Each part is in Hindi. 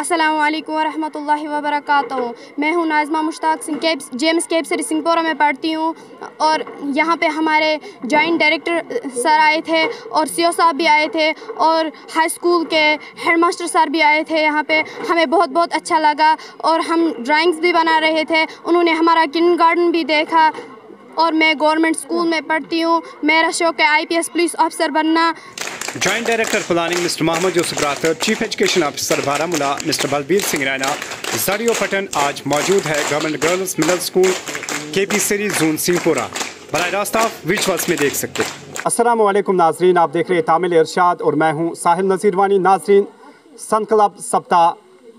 अस्सलाम वालेकुम वरहमतुल्लाहि वबरकातुहू मैं हूँ नाजमा मुश्ताक सिंह केब जेम्स केब से में पढ़ती हूँ और यहाँ पे हमारे जॉइंट डायरेक्टर सर आए थे और सीओ साहब भी आए थे और हाई स्कूल के हेडमास्टर सर भी आए थे यहाँ पे। हमें बहुत बहुत अच्छा लगा और हम ड्राइंग्स भी बना रहे थे। उन्होंने हमारा किन गार्डन भी देखा और मैं गवर्नमेंट स्कूल में पढ़ती हूँ। मेरा शौक़ है आईपीएस पुलिस अफसर बनना। Joint director planning mister Mohammad Yusuf Rather chief education officer Baramulla mister Balbir Singh Raina जरियो पटन आज मौजूद है government girls middle school K P सरी जोन सिंहपुरा बर रास्त आप विचवल्स में देख सकते असलम नाजरीन आप देख रहे हैं तामिल इरशाद और मैं हूँ साहिल नज़ीर वानी नाजरीन सन क्लब सप्ताह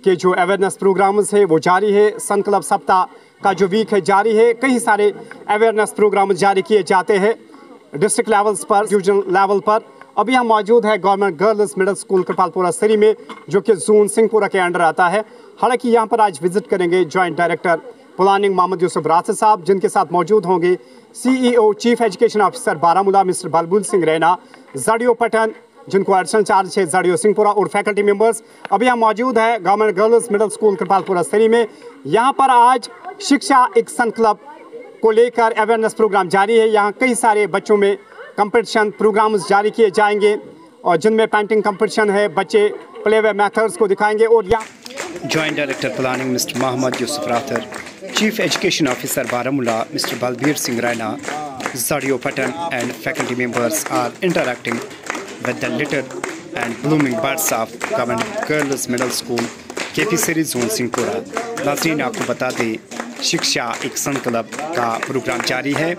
के जो अवेयरनेस प्रोग्राम्स है, वो जारी है। सन क्लब सप्ताह का जो वीक है, जारी है। कई सारे अवेयरनेस प्रोग्राम जारी किए जाते हैं। डिस्ट्रिक्ट लेवल्स पर रीजनल लेवल पर। अभी हम मौजूद है government girls middle school Kripalpura Sari में, जो कि जून सिंहपुरा के अंडर आता है। हालाँकि यहाँ पर आज विज़िट करेंगे joint director planning Mohammad Yusuf रासद साहब, जिनके साथ मौजूद होंगे CEO chief education officer Baramulla mister Balbir Singh Raina, ZEO Pattan, जिनको एडिशनल चार्ज है जडियो सिंहपुरा, और फैकल्टी मेंबर्स। अभी हम मौजूद है government girls middle school Kripalpura Sari में। यहाँ पर आज शिक्षा एक सन क्लब को लेकर अवेयरनेस प्रोग्राम जारी है। यहाँ कई सारे बच्चों में कंपटीशन प्रोग्राम्स जारी किए जाएँगे और जिनमें पेंटिंग कंपटीशन है बच्चे प्ले वे मैथड्स को दिखाएँगे और यहाँ joint director planning mister Mohammad Yusuf Rather chief education officer Baramulla mister Balbir Singh Raina Zadio Patan and faculty members are interacting with the litter and blooming birds of Government Girls Middle School, K P zone Singhpura नाजरीन आपको बता दें शिक्षा एक सन क्लब का प्रोग्राम जारी है।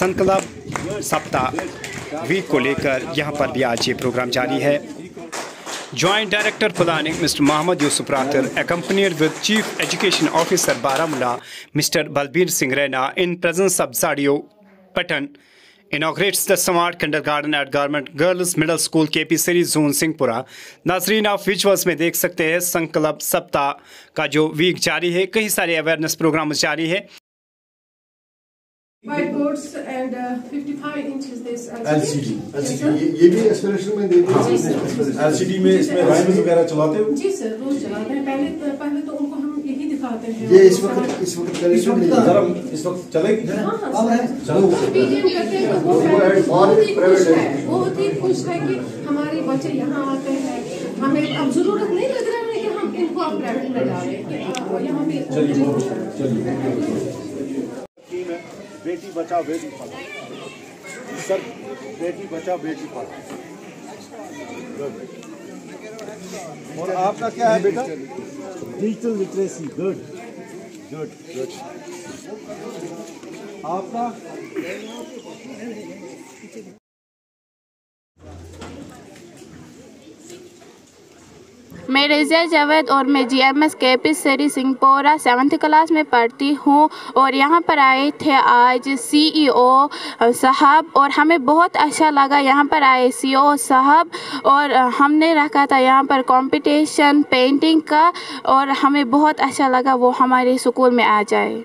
सन क्लब सप्ताह वीक को लेकर यहाँ पर भी आज ये प्रोग्राम जारी है। Joint director planning mister Mohammad Yusuf Rather accompanied with chief education officer Baramulla mister Balbir Singh Raina, in presence of ZEO Pattan inaugurates the smart kindergarten at government girls middle school K P Sari zone Singhpora नाजरीन ऑफ़ विचुअल्स में देख सकते हैं संकल्प सप्ताह का जो वीक जारी है। कई सारे अवेयरनेस प्रोग्राम जारी है। Boards and uh, 55 inches this LCD LCD ये ये भी एस्पिरेशन में देते हैं एलसीडी में इसमें राइम्स वगैरह चलाते हो? जी सर रोज चलाते हैं। पहले पहले तो उनको हम यही दिखाते हैं। ये इस वक्त इस वक्त इस वक्त जरा इस वक्त चलेगी हाँ हाँ। सर चलो। पीजीएम करते हैं तो वो बहुत ही खुश है। बहुत ही खुश है कि हमारे बच्चे यहाँ आते हैं। हमें अब ज़रूरत नहीं लग रहा है कि हम इनको अब प्राइवेट में डालें। यहाँ पे टीम है। बेटी बचाओ बेटी पढ़ाओ सर बेटी बचाओ बेटी पढ़ाओ और आपका क्या है बेटा? Digital literacy good good good आपका? मैं रजिया जावेद और मैं G M S K P Sari Singhpora seventh class में पढ़ती हूँ और यहाँ पर आए थे आज सी ई ओ साहब और हमें बहुत अच्छा लगा। यहाँ पर आए सी ओ साहब और हमने रखा था यहाँ पर कंपटीशन पेंटिंग का और हमें बहुत अच्छा लगा वो हमारे स्कूल में आ जाए।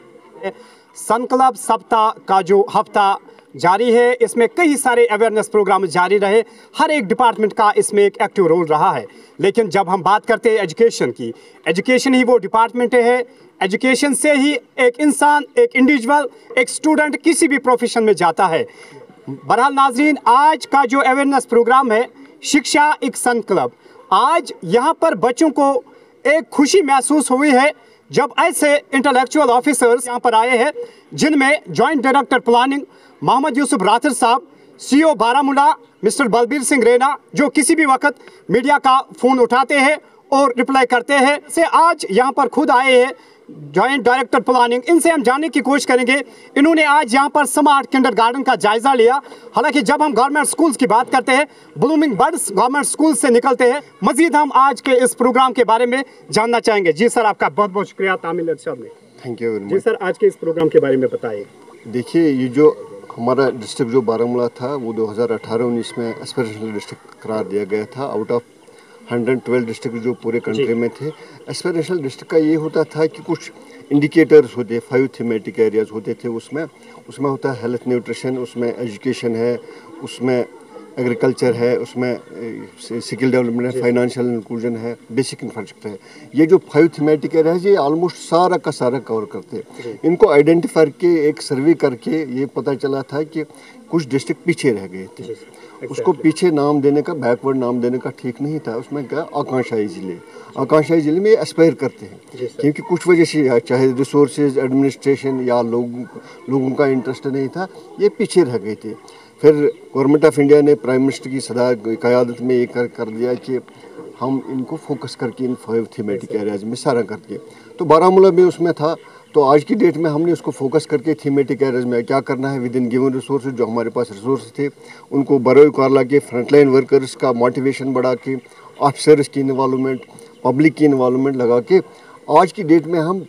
सन क्लब सप्ताह का जो हफ़्ता जारी है। इसमें कई सारे अवेयरनेस प्रोग्राम जारी रहे। हर एक डिपार्टमेंट का इसमें एक एक्टिव रोल रहा है। लेकिन जब हम बात करते हैं एजुकेशन की एजुकेशन ही वो डिपार्टमेंट है। एजुकेशन से ही एक इंसान, एक इंडिविजुअल एक स्टूडेंट किसी भी प्रोफेशन में जाता है। बहरहाल नाजरीन, आज का जो अवेयरनेस प्रोग्राम है, शिक्षा एक सन क्लब आज यहाँ पर बच्चों को एक खुशी महसूस हुई है जब ऐसे इंटेलेक्चुअल ऑफिसर्स यहाँ पर आए हैं, जिनमें joint director planning Mohammad Yusuf Rather साहब सीओ बारामूला मिस्टर बलबीर सिंह रैना जो किसी भी वक्त मीडिया का फ़ोन उठाते हैं और रिप्लाई करते हैं से आज यहाँ पर खुद आए हैं जॉइंट डायरेक्टर प्लानिंग। इनसे हम जानने की कोशिश करेंगे इन्होंने आज यहाँ पर स्मार्ट किंडर गार्डन का जायजा लिया। हालाँकि जब हम गवर्नमेंट स्कूल्स की बात करते हैं ब्लूमिंग बर्ड्स गवर्नमेंट स्कूल से निकलते हैं मजीद हम आज के इस प्रोग्राम के बारे में जानना चाहेंगे। जी सर आपका बहुत बहुत शुक्रिया तामिल अरशद में। थैंक यू जी सर आज के इस प्रोग्राम के बारे में बताइए। देखिए ये जो हमारा डिस्ट्रिक्ट जो बारामूला था वो 2018-19 में एस्पिरेशनल डिस्ट्रिक्ट करार दिया गया था। आउट ऑफ़ 112 डिस्ट्रिक्ट जो पूरे कंट्री में थे एस्पिरेशनल डिस्ट्रिक्ट का ये होता था कि कुछ इंडिकेटर्स होते फाइव थीमेटिक एरियाज़ होते थे उसमें। उसमें होता है हेल्थ न्यूट्रिशन उसमें एजुकेशन है उसमें एग्रीकल्चर है उसमें स्किल डेवलपमेंट है फाइनेंशियल इंक्लूजन है बेसिक इंफ्रास्ट्रक्चर है। ये जो फाइव थीमेटिक एरिया है ये ऑलमोस्ट सारा का सारा कवर करते हैं। इनको आइडेंटिफाई करके एक सर्वे करके ये पता चला था कि कुछ डिस्ट्रिक्ट पीछे रह गए थे। उसको पीछे नाम देने का बैकवर्ड नाम देने का ठीक नहीं था। उसमें क्या आकांक्षाई ज़िले। आकांक्षाई ज़िले में ये एस्पायर करते हैं। क्योंकि कुछ वजह से चाहे रिसोर्सेज एडमिनिस्ट्रेशन या लोग लोगों का इंटरेस्ट नहीं था ये पीछे रह गए थे। फिर गवर्नमेंट ऑफ़ इंडिया ने प्राइम मिनिस्टर की सदा क़्यादत में ये कर कर दिया कि हम इनको फोकस करके इन फाइव थीमेटिक एरियाज़ में सारा करके। तो बारामूला में उसमें था तो आज की डेट में हमने उसको फोकस करके थीमेटिक एरियाज़ में क्या करना है विद इन गिवन रिसोर्स जो हमारे पास रिसोर्स थे, उनको बरो कार ला के फ्रंटलाइन वर्कर्स का मोटिवेशन बढ़ा के ऑफिसर्स की इन्वालमेंट पब्लिक की इन्वॉलमेंट लगा के, आज की डेट में हम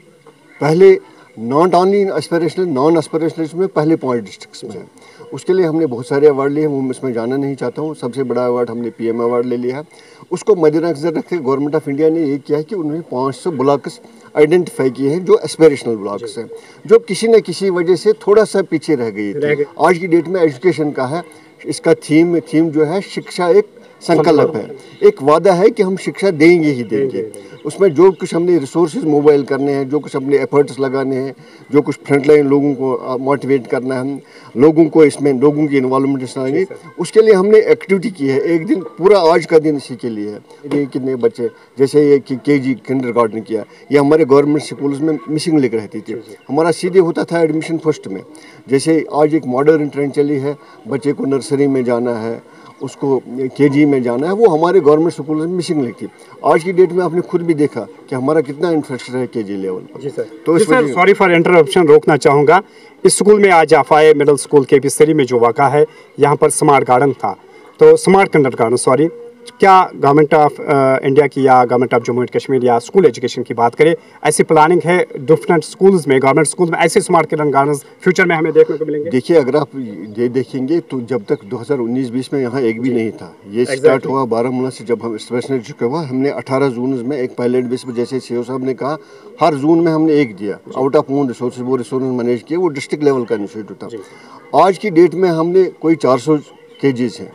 पहले not only aspirational non aspirational में पहले पाँच डिस्ट्रिक्ट में है। उसके लिए हमने बहुत सारे अवार्ड लिए हैं वो इसमें जाना नहीं चाहता हूँ। सबसे बड़ा अवार्ड हमने पीएम अवार्ड ले लिया है। उसको मद्देनजर रखते गवर्नमेंट ऑफ़ इंडिया ने ये किया है कि उन्होंने पाँच सौ ब्लॉक्स आइडेंटिफाई किए हैं जो एस्पिरेशनल ब्लॉक्स हैं जो किसी न किसी वजह से थोड़ा सा पीछे रह गई थी। आज की डेट में एजुकेशन का है इसका थीम थीम जो है शिक्षा एक संकल्प है। एक वादा है कि हम शिक्षा देंगे ही देंगे। उसमें जो कुछ हमने रिसोर्सेज मोबाइल करने हैं जो कुछ हमने एफर्ट्स लगाने हैं जो कुछ फ्रंटलाइन लोगों को मोटिवेट करना है हम लोगों को इसमें लोगों की इन्वॉल्वमेंट इसमें उसके लिए हमने एक्टिविटी की है। एक दिन पूरा आज का दिन इसी के लिए है। ये कितने बच्चे जैसे ये कि के जी किंडर गार्डन किया ये हमारे गवर्नमेंट स्कूल्स में मिसिंग लिख रहती थी। हमारा सीधे होता था एडमिशन फ़र्स्ट में। जैसे आज एक मॉडर्न ट्रेंड चली है बच्चे को नर्सरी में जाना है उसको के में जाना है वो हमारे गवर्नमेंट स्कूल में मिसिंग लिखी आज की डेट में आपने खुद भी देखा कि हमारा कितना इंफ्रास्ट्रक्चर है के लेवल पर। जी सर। तो इस सर सॉरी फॉर इंटरप्शन रोकना चाहूँगा। इस स्कूल में आज आप आए मिडिल स्कूल के पिस्तरी में जो वाक़ा है यहाँ पर स्मार्ट गार्डन था। तो स्मार्ट कंडक्ट गार्डन सॉरी क्या गवर्नमेंट ऑफ़ इंडिया की या government of Jammu and Kashmir या स्कूल एजुकेशन की बात करें ऐसी प्लानिंग है डिफरेंट स्कूल्स में गवर्नमेंट स्कूल में ऐसे स्मार्ट किरण गार्डन फ्यूचर में हमें देखने को मिलेंगे? देखिए अगर आप ये देखेंगे तो जब तक 2019-20 में यहाँ एक भी नहीं था ये exactly. स्टार्ट हुआ बारामूला से जब हम स्पेशल चुके हुआ हमने अठारह जून में एक पायलट बेस पर जैसे सी साहब ने कहा हर जून में हमने एक दिया आउट ऑफ़ ओन रिसोर्स वो रिसोर्स मैनेज किया वो डिस्ट्रिक्ट लेवल का इनिशिएटिव था। आज की डेट में हमने कोई चार सौ हैं।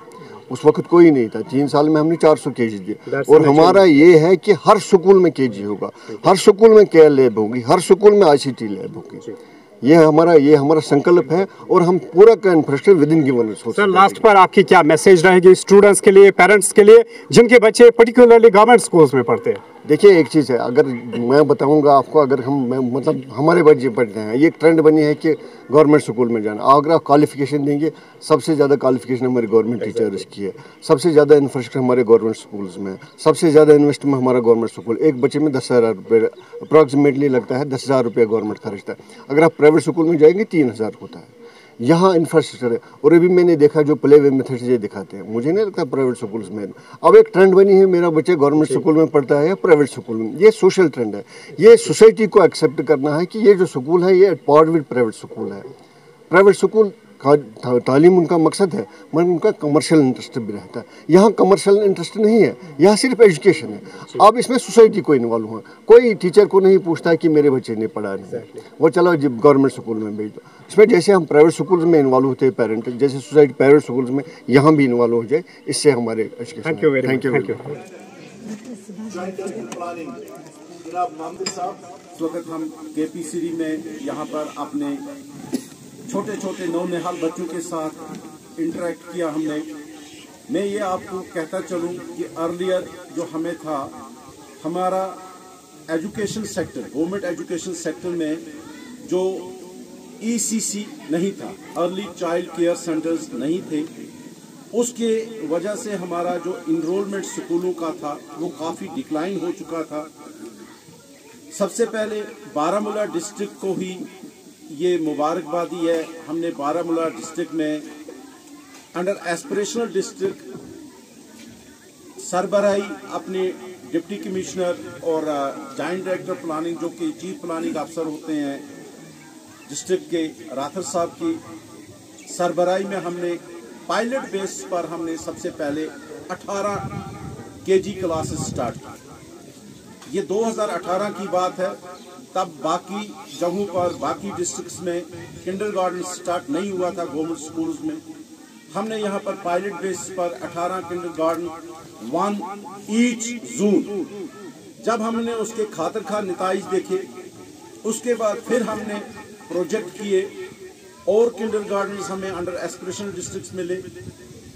उस वक्त कोई नहीं था। तीन साल में हमने चार सौ के जी दिए और हमारा ये है कि हर स्कूल में के जी होगा। हर स्कूल में केयर लैब होगी? हर स्कूल में आई सी टी लैब होगी। ये हमारा ये हमारा संकल्प है और हम पूरा का infrastructure within given sir last पर आपकी क्या मैसेज रहेगी स्टूडेंट्स के लिए पेरेंट्स के लिए जिनके बच्चे पर्टिकुलरली गवर्नमेंट स्कूल्स में पढ़ते हैं? देखिए एक चीज़ है अगर मैं बताऊँगा आपको अगर हम मैं मतलब हमारे बच्चे पढ़ते हैं ये ट्रेंड बनी है कि गवर्नमेंट स्कूल में जाना। अगर आप क्वालिफिकेशन देंगे सबसे ज़्यादा क्वालिफिकेशन हमारे गवर्नमेंट टीचर्स की है। सबसे ज़्यादा इंफ्रास्ट्रक्चर हमारे गवर्नमेंट स्कूल्स में सबसे ज़्यादा इन्वेस्टमेंट हमारा गवर्नमेंट स्कूल एक बच्चे में दस हज़ार रुपये अप्रॉक्सीमेटली लगता है दस हज़ार रुपये गवर्नमेंट खर्चता है। अगर आप प्राइवेट स्कूल में जाएँगे तीन हज़ार होता है। यहाँ इंफ्रास्ट्रक्चर है। और अभी मैंने देखा जो प्ले वे मेथड से दिखाते हैं। मुझे नहीं लगता प्राइवेट स्कूल में। अब एक ट्रेंड बनी है मेरा बच्चे गवर्नमेंट स्कूल में पढ़ता है या प्राइवेट स्कूल में। ये सोशल ट्रेंड है। ये सोसाइटी को एक्सेप्ट करना है कि ये जो स्कूल है ये पार्ट विद प्राइवेट स्कूल है। प्राइवेट स्कूल तालीम उनका मकसद है मगर उनका कमर्शियल इंटरेस्ट भी रहता है यहाँ कमर्शियल इंटरेस्ट नहीं है यहाँ सिर्फ़ एजुकेशन है अब इसमें सोसाइटी को इन्वॉल्व हुआ कोई टीचर को नहीं पूछता कि मेरे बच्चे ने पढ़ा नहीं वो चलो जब गवर्नमेंट स्कूल में भेज दो इसमें जैसे हम प्राइवेट स्कूल में इन्वॉल्व होते हैं पेरेंट जैसे सोसाइटी प्राइवेट स्कूल में यहाँ भी इन्वॉल्व हो जाए इससे हमारे thank you thank you thank you इस वक्त हम के पी सी में यहाँ पर अपने छोटे छोटे नौनिहाल बच्चों के साथ इंटरेक्ट किया हमने। मैं ये आपको कहता चलूँ कि अर्लियर जो हमें था, हमारा education sector government education sector में जो ईसीसी e नहीं था अर्ली चाइल्ड केयर सेंटर्स नहीं थे, उसके वजह से हमारा जो इनरोलमेंट स्कूलों का था, वो काफ़ी डिक्लाइन हो चुका था। सबसे पहले बारामूला डिस्ट्रिक्ट को ही ये मुबारकबादी है। हमने बारामूला डिस्ट्रिक्ट में अंडर एस्पिरेशनल डिस्ट्रिक्ट सरबराई अपने डिप्टी कमिश्नर और जॉइंट डायरेक्टर प्लानिंग जो कि चीफ प्लानिंग अफसर होते हैं डिस्ट्रिक्ट के राथर साहब की सरबराई में हमने पायलट बेस पर हमने सबसे पहले 18 केजी क्लासेस स्टार्ट की ये 2018 की बात है, तब बाकी जगहों पर, बाकी डिस्ट्रिक्ट्स में किंडर गार्डन स्टार्ट नहीं हुआ था गवर्नमेंट स्कूल्स में। हमने यहाँ पर पायलट बेस पर 18 kindergarten one each June जब हमने उसके खातर खा नतज देखे, उसके बाद फिर हमने प्रोजेक्ट किए, और किंडर गार्डन हमें अंडर एस्पिरेशन डिस्ट्रिक्ट मिले।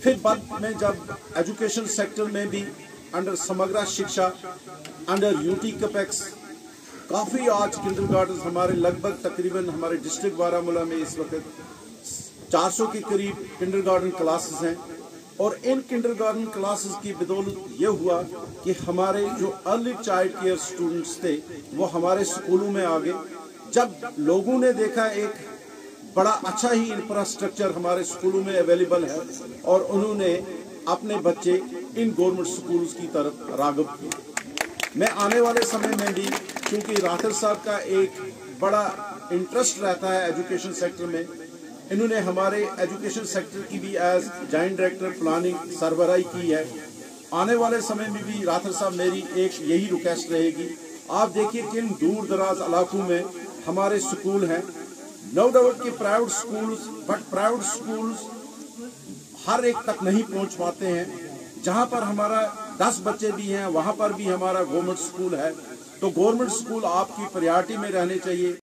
फिर बाद में जब एजुकेशन सेक्टर में भी अंडर समग्र शिक्षा अंडर यूटी कपेक्स काफ़ी आज किंडर गार्डन हमारे लगभग तकरीबन हमारे डिस्ट्रिक्ट बारामूला में इस वक्त 400 के करीब किंडर गार्डन क्लासेस हैं। और इन किंडर गार्डन क्लासेस की बदौलत ये हुआ कि हमारे जो अर्ली चाइल्ड केयर स्टूडेंट्स थे, वो हमारे स्कूलों में आ गए। जब लोगों ने देखा एक बड़ा अच्छा ही इंफ्रास्ट्रक्चर हमारे स्कूलों में अवेलेबल है, और उन्होंने अपने बच्चे इन गवर्नमेंट स्कूल्स की तरफ़ रागब किए। मैं आने वाले समय में भी, क्योंकि राठर साहब का एक बड़ा इंटरेस्ट रहता है एजुकेशन सेक्टर में, इन्होंने हमारे एजुकेशन सेक्टर की भी एज जॉइंट डायरेक्टर प्लानिंग सरबराही की है। आने वाले समय में भी राठर साहब मेरी एक यही रिक्वेस्ट रहेगी। आप देखिए किन दूर दराज इलाकों में हमारे स्कूल हैं। नो डाउट कि private schools but private schools हर एक तक नहीं पहुँच पाते हैं। जहाँ पर हमारा दस बच्चे भी हैं, वहाँ पर भी हमारा गवर्नमेंट स्कूल है। तो गवर्नमेंट स्कूल आपकी प्रायोरिटी में रहने चाहिए।